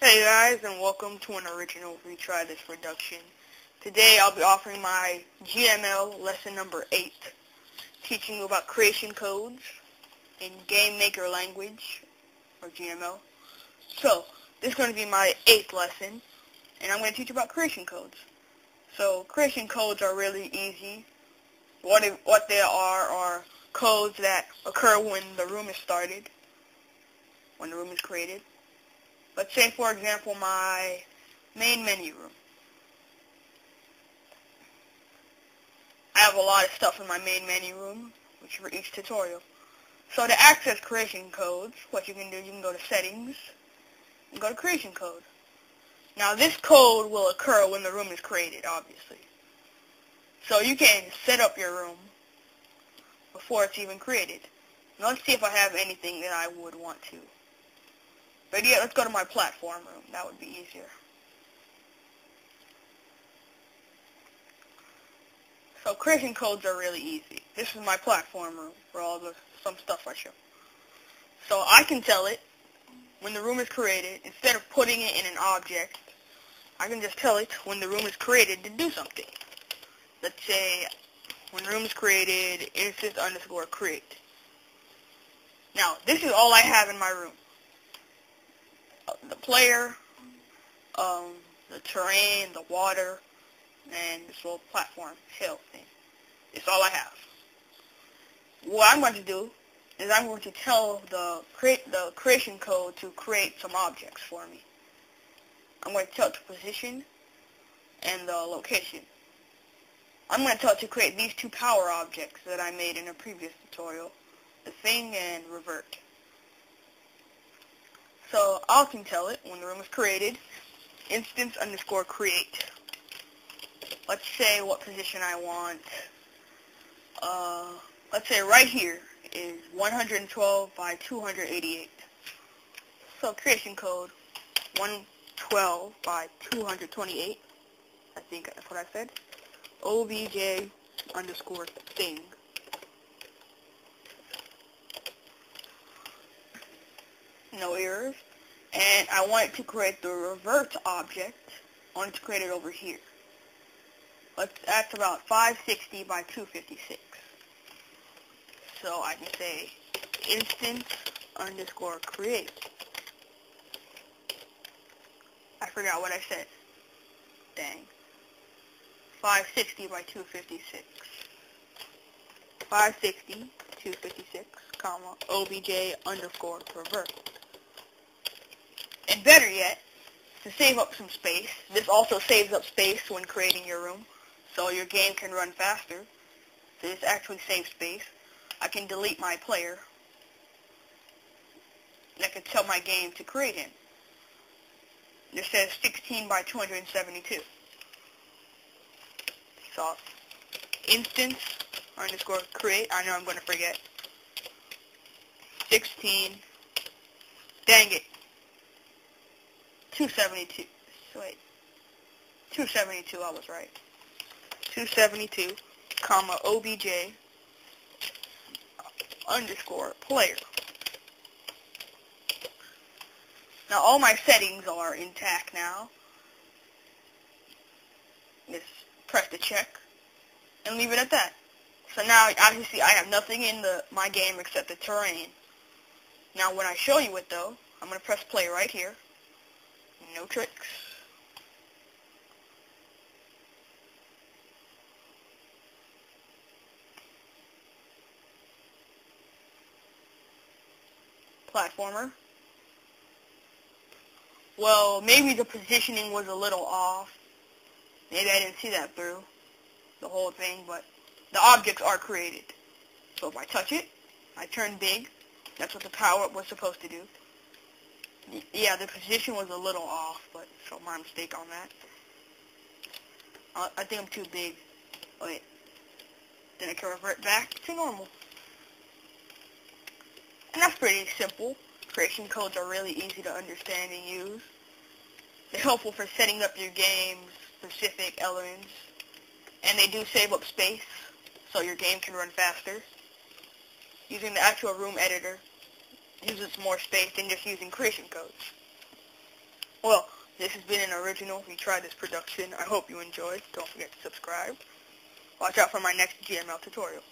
Hey guys, and welcome to an original Retry This production. Today I'll be offering my GML lesson number 8, teaching you about creation codes in Game Maker language, or GML. So, this is going to be my 8th lesson, and I'm going to teach you about creation codes. So, creation codes are really easy. What, it, what they are are codes that occur when the room is started, when the room is created. Let's say, for example, my main menu room. I have a lot of stuff in my main menu room, which for each tutorial. So to access creation codes, what you can do, you can go to settings, and go to creation code. Now this code will occur when the room is created, obviously. So you can set up your room before it's even created. Now let's see if I have anything that I would want to. But yeah, let's go to my platform room. That would be easier. So creation codes are really easy. This is my platform room for all the some stuff I show. So I can tell it when the room is created, instead of putting it in an object, I can just tell it when the room is created to do something. Let's say when room is created, instance underscore create. Now, this is all I have in my room the player, um, the terrain, the water, and this little platform hill thing. It's all I have. What I'm going to do is I'm going to tell the create the creation code to create some objects for me. I'm going to tell it to position and the location. I'm going to tell it to create these two power objects that I made in a previous tutorial, the thing and revert. So I can tell it when the room is created, instance underscore create. Let's say what position I want. Uh, let's say right here is 112 by 288. So creation code 112 by 228. I think that's what I said. obj underscore thing. No errors. And I want to create the revert object. I want to create it over here. That's about 560 by 256. So I can say instance underscore create. I forgot what I said. Dang. 560 by 256. 560, 256, comma, obj underscore revert. And better yet, to save up some space, this also saves up space when creating your room, so your game can run faster. So this actually saves space. I can delete my player. And I can tell my game to create him. This says 16 by 272. So, instance underscore create. I know I'm going to forget. 16. Dang it. 272. Wait. 272, I was right. 272, comma, obj, underscore, player. Now all my settings are intact now. Just press the check and leave it at that. So now obviously I have nothing in the my game except the terrain. Now when I show you it though, I'm going to press play right here. No tricks. Platformer. Well, maybe the positioning was a little off. Maybe I didn't see that through the whole thing, but the objects are created. So if I touch it, I turn big. That's what the power-up was supposed to do. Yeah, the position was a little off, but so my mistake on that. Uh, I think I'm too big. Wait. Then I can revert back to normal. And that's pretty simple. Creation codes are really easy to understand and use. They're helpful for setting up your game's specific elements. And they do save up space, so your game can run faster. Using the actual room editor uses more space than just using creation codes. Well, this has been an original Retry This production. I hope you enjoyed. Don't forget to subscribe. Watch out for my next GML tutorial.